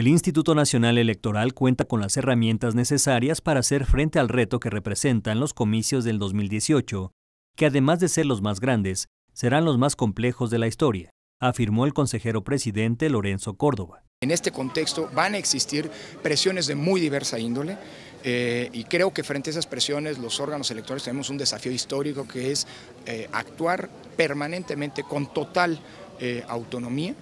El Instituto Nacional Electoral cuenta con las herramientas necesarias para hacer frente al reto que representan los comicios del 2018, que además de ser los más grandes, serán los más complejos de la historia, afirmó el consejero presidente Lorenzo Córdoba. En este contexto van a existir presiones de muy diversa índole eh, y creo que frente a esas presiones los órganos electorales tenemos un desafío histórico que es eh, actuar permanentemente con total eh, autonomía,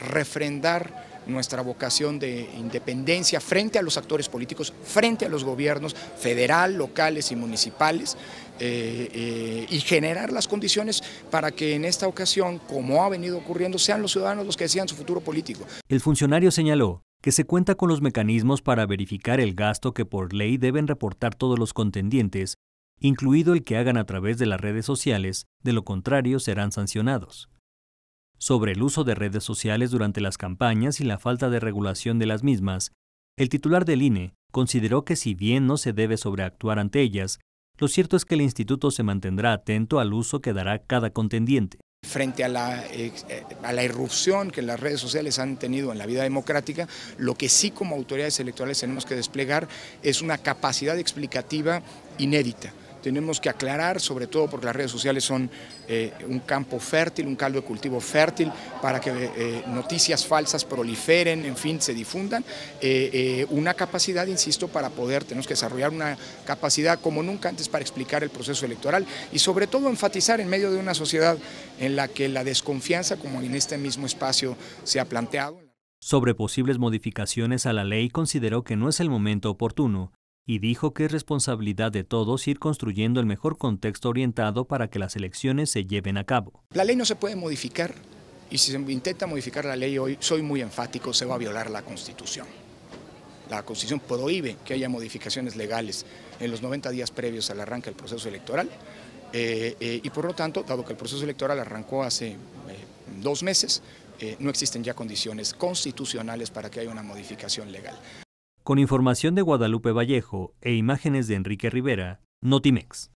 refrendar nuestra vocación de independencia frente a los actores políticos, frente a los gobiernos federal, locales y municipales, eh, eh, y generar las condiciones para que en esta ocasión, como ha venido ocurriendo, sean los ciudadanos los que decidan su futuro político. El funcionario señaló que se cuenta con los mecanismos para verificar el gasto que por ley deben reportar todos los contendientes, incluido el que hagan a través de las redes sociales, de lo contrario serán sancionados sobre el uso de redes sociales durante las campañas y la falta de regulación de las mismas, el titular del INE consideró que si bien no se debe sobreactuar ante ellas, lo cierto es que el instituto se mantendrá atento al uso que dará cada contendiente. Frente a la, eh, a la irrupción que las redes sociales han tenido en la vida democrática, lo que sí como autoridades electorales tenemos que desplegar es una capacidad explicativa inédita tenemos que aclarar, sobre todo porque las redes sociales son eh, un campo fértil, un caldo de cultivo fértil para que eh, noticias falsas proliferen, en fin, se difundan. Eh, una capacidad, insisto, para poder, tenemos que desarrollar una capacidad como nunca antes para explicar el proceso electoral y sobre todo enfatizar en medio de una sociedad en la que la desconfianza, como en este mismo espacio se ha planteado. Sobre posibles modificaciones a la ley consideró que no es el momento oportuno, y dijo que es responsabilidad de todos ir construyendo el mejor contexto orientado para que las elecciones se lleven a cabo. La ley no se puede modificar y si se intenta modificar la ley hoy, soy muy enfático, se va a violar la Constitución. La Constitución prohíbe que haya modificaciones legales en los 90 días previos al arranque del proceso electoral eh, eh, y por lo tanto, dado que el proceso electoral arrancó hace eh, dos meses, no existen ya condiciones constitucionales para que haya una modificación legal. Con información de Guadalupe Vallejo e imágenes de Enrique Rivera, Notimex.